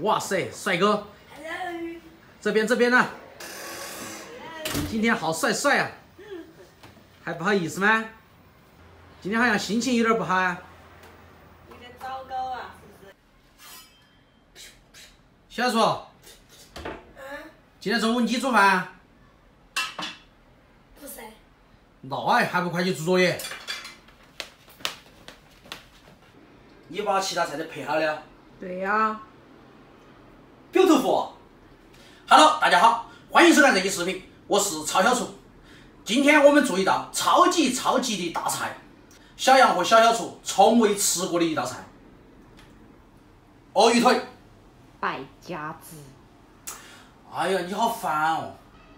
哇塞，帅哥，Hello，这边这边呢？今天好帅帅啊！还不好意思吗？今天好像心情有点不好啊。有点糟糕啊，是不是？小叔，今天中午你做饭啊？不是，那哎，还不快去做作业？你把其他菜都配好了？对呀、表头佛，Hello，大家好，欢迎收看这期视频，我是超小厨。今天我们做一道超级超级的大菜，小杨和小小厨从未吃过的一道菜——鳄鱼腿。败家子。哎呀，你好烦哦！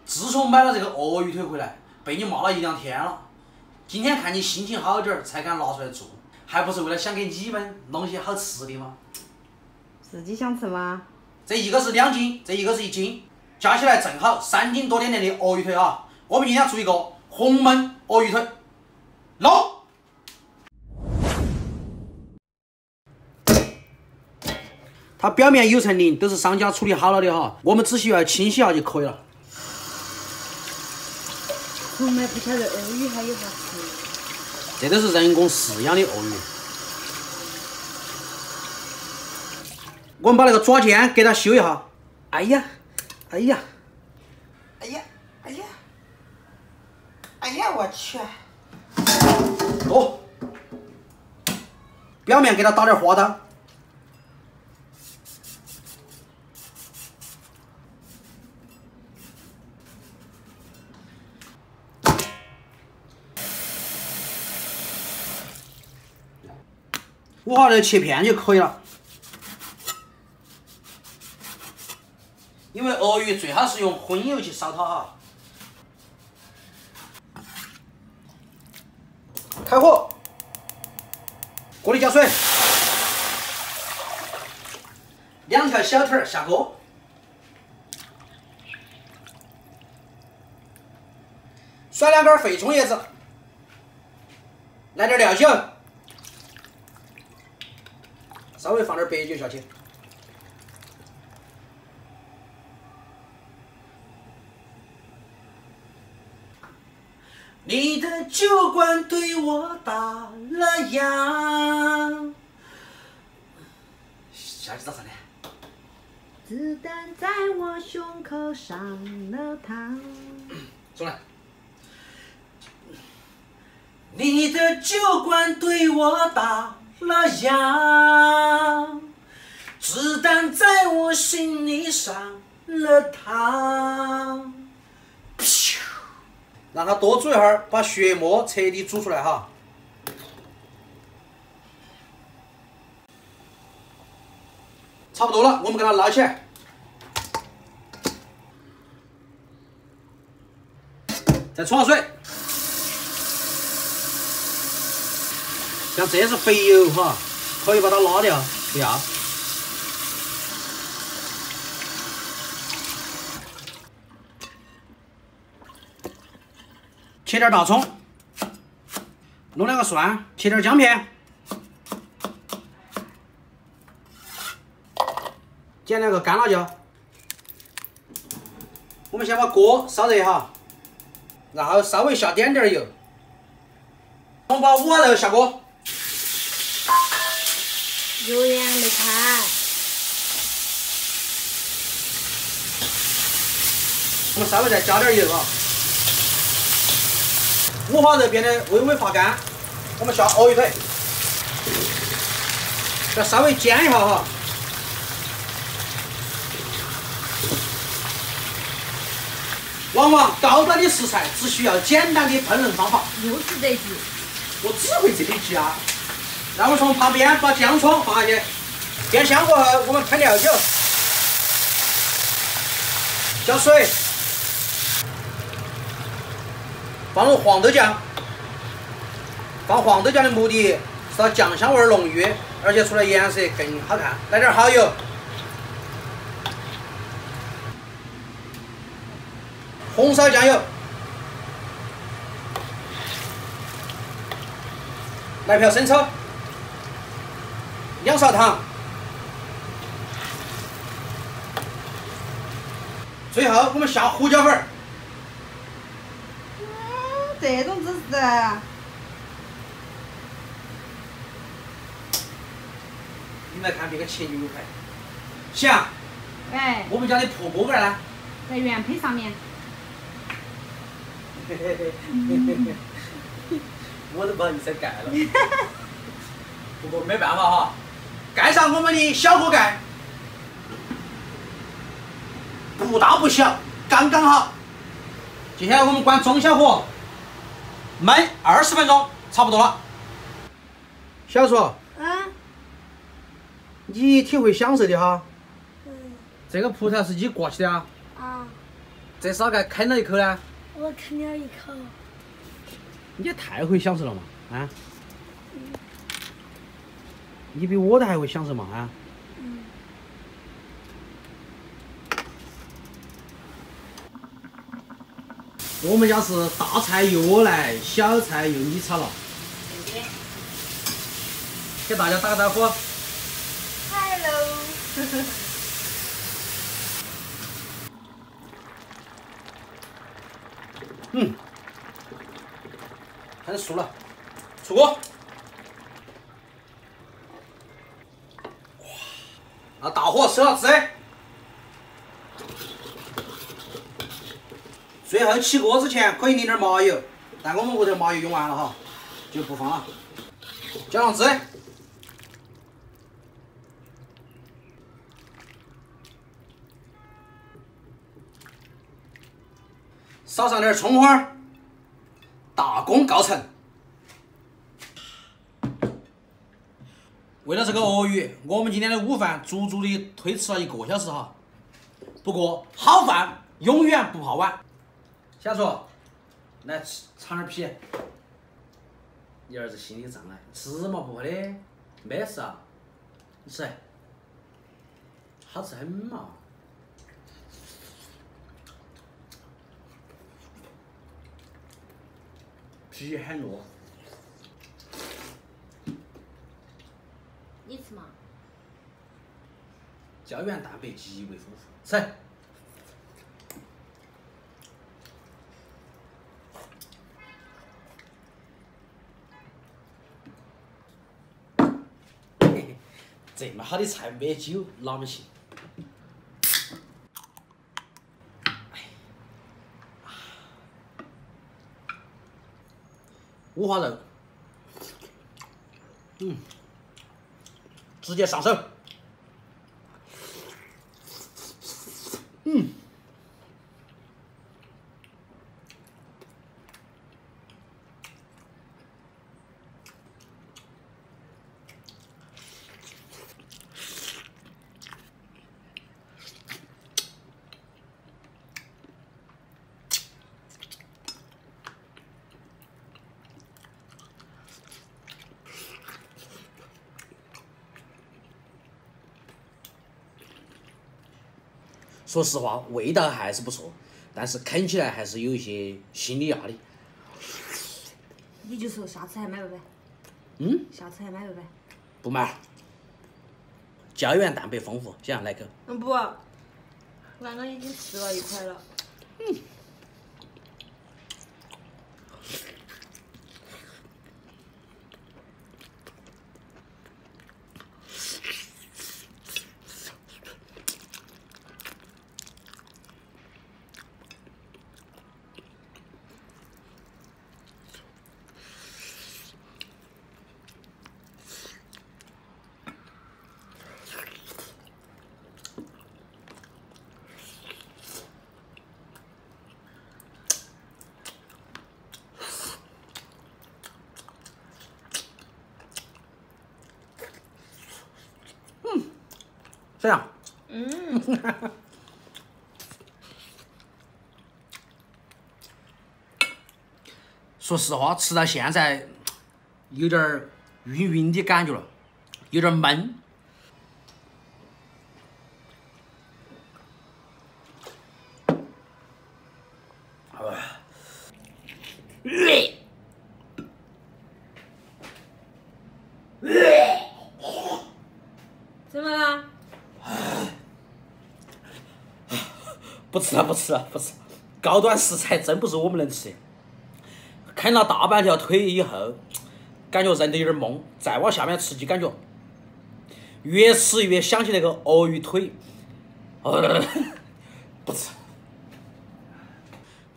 自从买了这个鳄鱼腿回来，被你骂了一两天了。今天看你心情好点儿，才敢拿出来做，还不是为了想给你们弄些好吃的吗？自己想吃吗？这一个是两斤，这一个是一斤，加起来正好三斤多点点的鳄鱼腿啊！我们今天做一个红焖鳄鱼腿，弄。它表面有层鳞，都是商家处理好了的哈，我们只需要清洗一下就可以了。从来不晓得鳄鱼还有啥吃。这都是人工饲养的鳄鱼。我们把那个爪尖给它修一下。哎呀，哎呀，哎呀，哎呀，哎呀，我去！哦，表面给它打点花刀。五花肉切片就可以了。因为鳄鱼最好是用荤油去烧它哈。开火，锅里加水，两条小腿儿下锅，甩两根肥葱叶子，来点料酒，稍微放点白酒下去。你的酒馆对我打了烊。下去咋唱的？子弹在我胸口上了膛。重来。你的酒馆对我打了烊，子弹在我心里上了膛。让它多煮一会儿，把血沫彻底煮出来哈。差不多了，我们给它捞起来。再冲下水。像这是肥油哈，可以把它拉掉，不要。切点大葱，弄两个蒜，切点姜片，剪两个干辣椒。我们先把锅烧热哈，然后稍微下点点油，我们把五花肉下锅，油盐没开，我们稍微再加点油啊。五花肉变得微微发干，我们下鳄鱼腿，再稍微煎一下哈。往往高端的食材只需要简单的烹饪方法。又是这句。我只会这一句啊。让我从旁边把姜葱放下去，煸香过后，我们喷料酒，加水，放入黄豆酱。放黄豆酱的目的是它酱香味儿浓郁，而且出来颜色更好看。来点蚝油，红烧酱油。来瓢生抽，两勺糖，最后我们下胡椒粉儿。这种姿势，你来看别个切牛排。想，哎，我们家的破锅盖呢？在原配上面，嘿嘿嘿嘿，我都不好意思盖了。不过没办法哈，盖上我们的小锅盖，不大不小，刚刚好。接下来我们关中小火，焖二十分钟，差不多了。小叔，嗯，你挺会享受的哈。嗯这个葡萄是你挂起的啊？啊，这是哪个啃了一口呢？我啃了一口，你也太会享受了嘛，啊？你比我都还会享受嘛，啊？嗯，我们家是大菜由我来，小菜由你炒了。给大家打个招呼。Hello，嗯，开始熟了，出锅。哇，啊，大火收了吃。最后起锅之前可以淋点麻油，但我们屋头麻油用完了哈，就不放了。浇上汁，撒上点葱花儿，大功告成。为了这个鳄鱼，我们今天的午饭足足的推迟了一个小时哈。不过好饭永远不怕晚。小叔，来吃尝点皮。你儿子心理障碍，吃嘛不怕的，没事啊。你吃，好吃很嘛。皮很糯，你吃嘛？胶原蛋白极为丰富。吃。嘿嘿这么好的菜没酒哪么行？五花肉，嗯，直接上手。说实话，味道还是不错，但是啃起来还是有一些心理压力。你就说下次还买不买？嗯，下次还买不买？不买。胶原蛋白丰富，想要来口？嗯不，刚刚已经吃了一块了。这样。嗯，说实话，吃到现在有点儿晕晕的感觉了，有点儿闷。怎么了？不不吃了，不吃了，不吃。高端食材真不是我们能吃的。啃了大半条腿以后，感觉人都有点懵，再往下面吃就感觉越吃越想起那个鳄鱼腿。呃，不吃。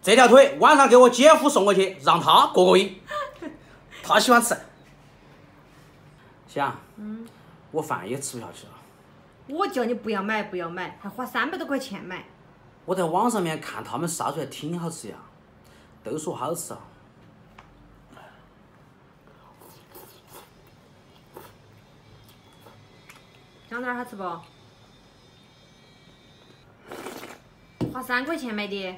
这条腿晚上给我姐夫送过去，让他过过瘾。他喜欢吃。想，嗯，我饭也吃不下去了。我叫你不要买，不要买，还花三百多块钱买。我在网上面看他们烧出来挺好吃呀，都说好吃啊。香肠好吃不？花三块钱买的。